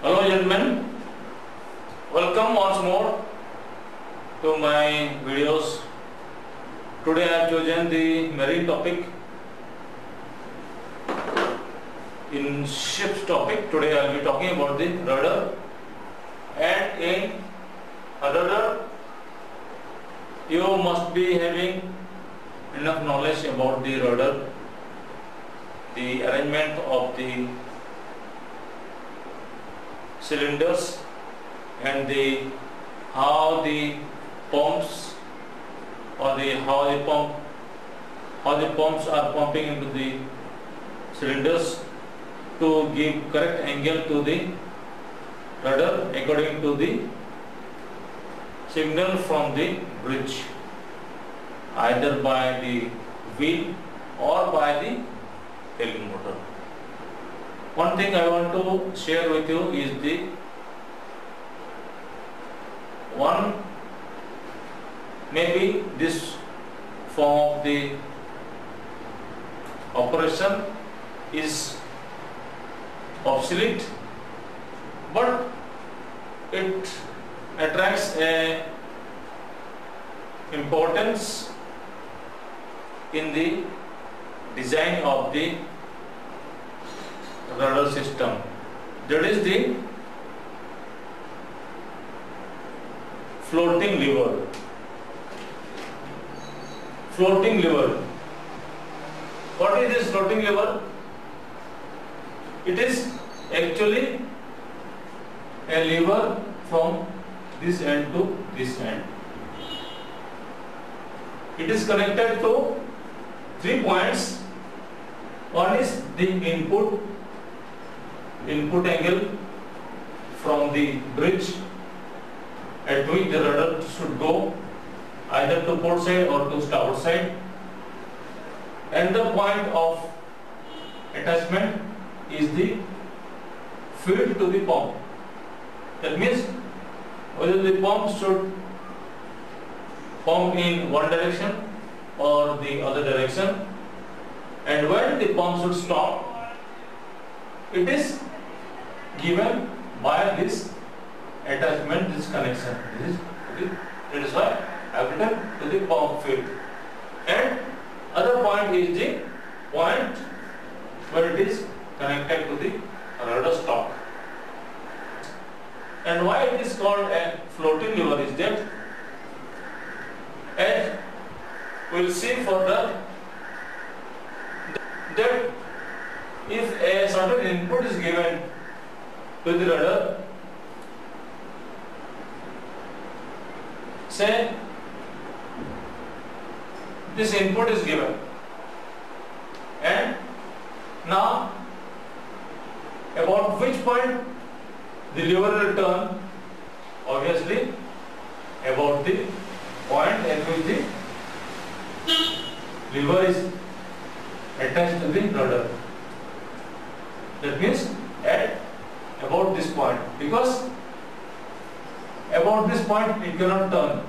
Hello gentlemen, welcome once more to my videos. Today I have chosen the marine topic. In ships topic, today I will be talking about the rudder and in a rudder you must be having enough knowledge about the rudder, the arrangement of the cylinders and the how the pumps or the how the pump how the pumps are pumping into the cylinders to give correct angle to the rudder according to the signal from the bridge either by the wheel or by the tail motor. One thing I want to share with you is the one maybe this form of the operation is obsolete but it attracts a importance in the design of the rudder system. That is the floating lever. Floating lever. What is this floating lever? It is actually a lever from this end to this end. It is connected to three points. One is the input input angle from the bridge at which the rudder should go either to port side or to starboard side. And the point of attachment is the feed to the pump. That means whether the pump should pump in one direction or the other direction. And when the pump should stop it is given by this attachment this connection. This is that is why applicable to the pump field. And other point is the point where it is connected to the rudder stock. And why it is called a floating lever is that as we will see further that if a certain input is given the say this input is given and now about which point the lever will turn obviously about the point at which the lever is attached to the rudder that means at about this point. Because about this point it cannot turn.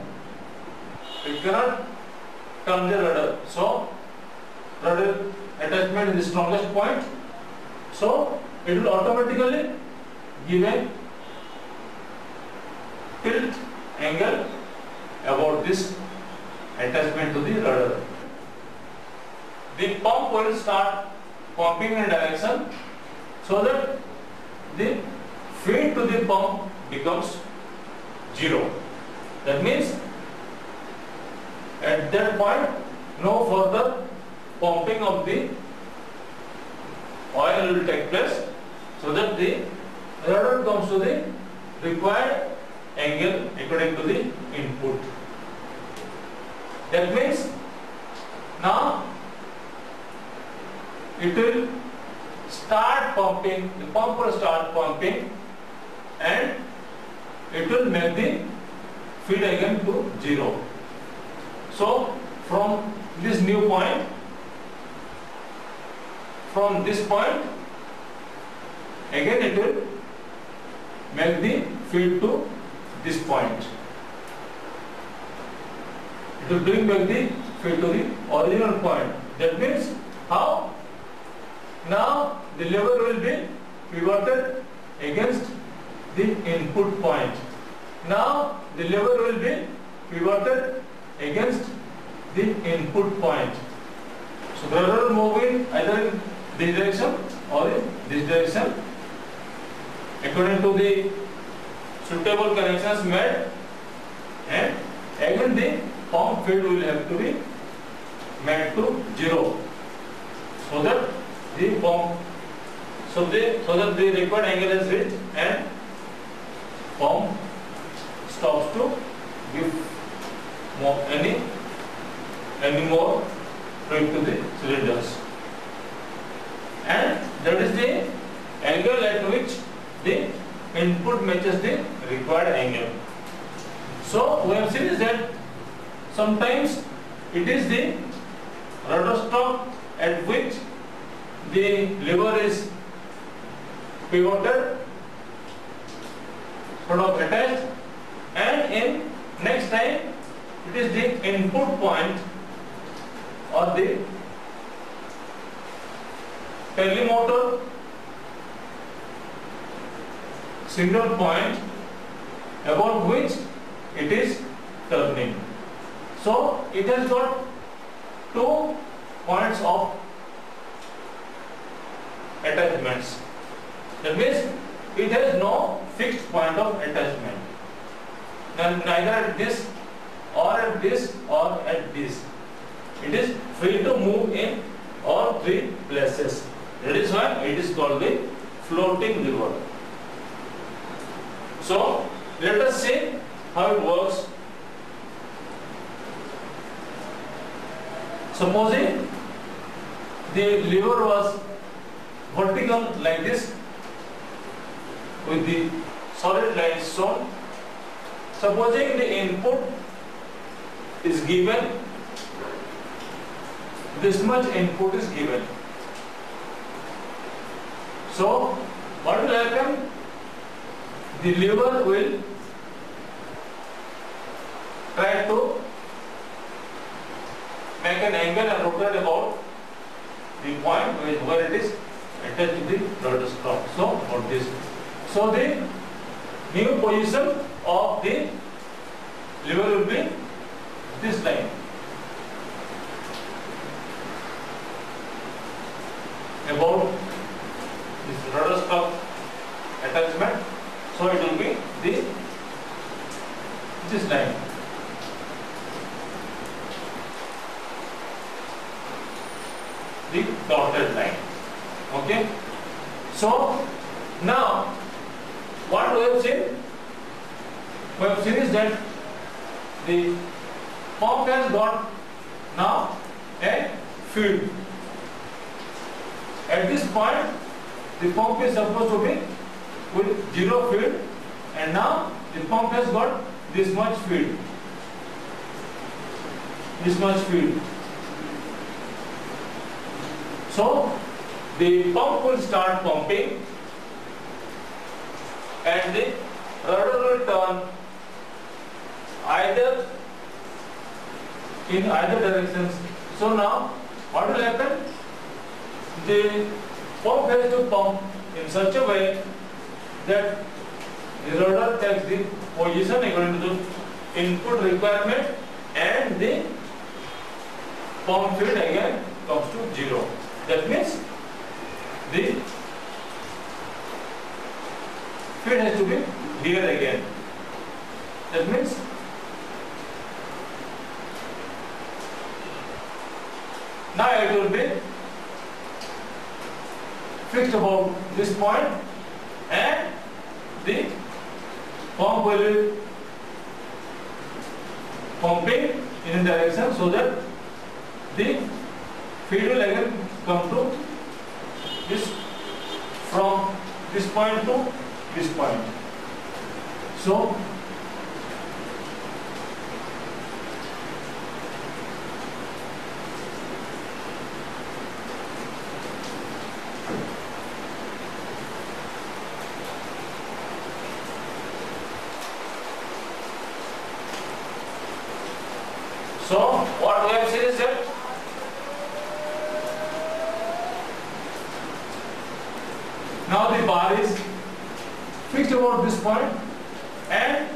It cannot turn the rudder. So rudder attachment is the strongest point. So it will automatically give a tilt angle about this attachment to the rudder. The pump will start pumping in direction so that the feed to the pump becomes zero. That means at that point no further pumping of the oil will take place so that the rudder comes to the required angle according to the input. That means now it will start pumping, the pump will start pumping and it will make the feed again to zero. So from this new point, from this point, again it will make the feed to this point. It will bring back the feed to the original point. That means how? Now the lever will be pivoted against the input point. Now the lever will be pivoted against the input point. So the rotor in either in this direction or in this direction according to the suitable connections made and again the pump field will have to be made to zero so that the pump so they so that the required angle is reached and pump stops to give more any any more fluid to the cylinders. And that is the angle at which the input matches the required angle. So we have seen is that sometimes it is the rudder stock at which the lever is pivoted of attached and in next time it is the input point or the telemotor signal point about which it is turning. So it has got two points of attachments. That means it has no fixed point of attachment. Neither at this or at this or at this. It is free to move in all three places. That is why it is called the floating lever. So let us see how it works. Supposing the lever was vertical like this with the solid lines shown. Supposing the input is given, this much input is given. So, what will happen? The lever will try to make an angle and rotate about the point where, it is attached to the rudder stock. So, about this. So, the new position of the lever will be this line. About this rudder stock attachment. So, it will be the this line. the dotted line. Okay. So now what we have seen? We have seen is that the pump has got now a field. At this point, the pump is supposed to be with zero field, and now the pump has got this much field. This much field. So the pump will start pumping and the rudder will turn either in either directions. So now what will happen? The pump has to pump in such a way that the rudder takes the position according to the input requirement and the pump field again comes to zero. That means the field has to be here again. That means now it will be fixed about this point and the pump will be pumping in a direction so that the field will again come to this from this point to this point. So So what we have seen is that now the bar is fixed about this point and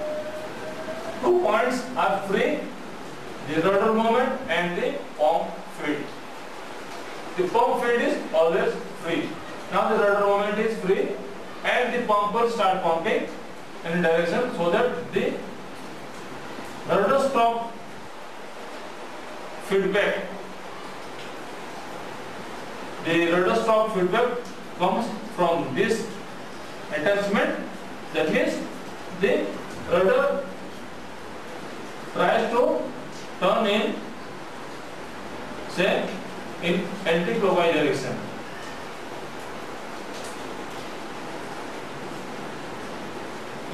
two points are free the rudder moment and the pump feed. The pump feed is always free. Now the rudder moment is free and the pump start pumping in a direction so that the rudder stock feedback the rudder stock feedback comes from this attachment that means the rudder tries to turn in say in anti-clockwise direction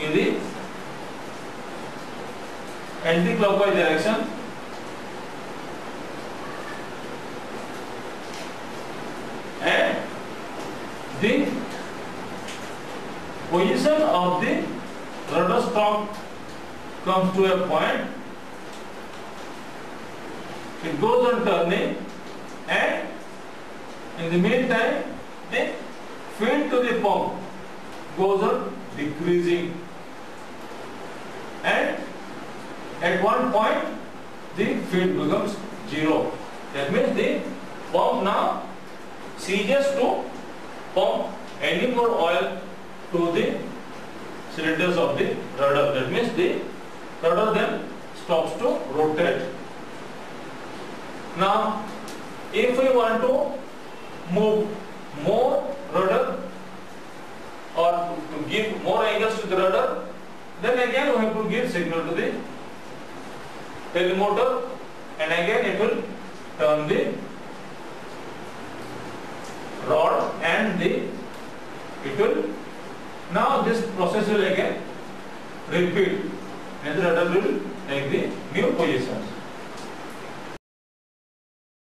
in the anti-clockwise direction and the position of the rudder stock comes to a point it goes on turning and in the meantime the feed to the pump goes on decreasing and at one point the feed becomes zero. That means the pump now ceases to pump any more oil to the cylinders of the rudder. That means the rudder then stops to rotate. Now, if we want to move more rudder or to give more angles to the rudder, then again we have to give signal to the tail motor and again it will turn the rod and the it will now this process will again repeat and the rudder will take the new positions.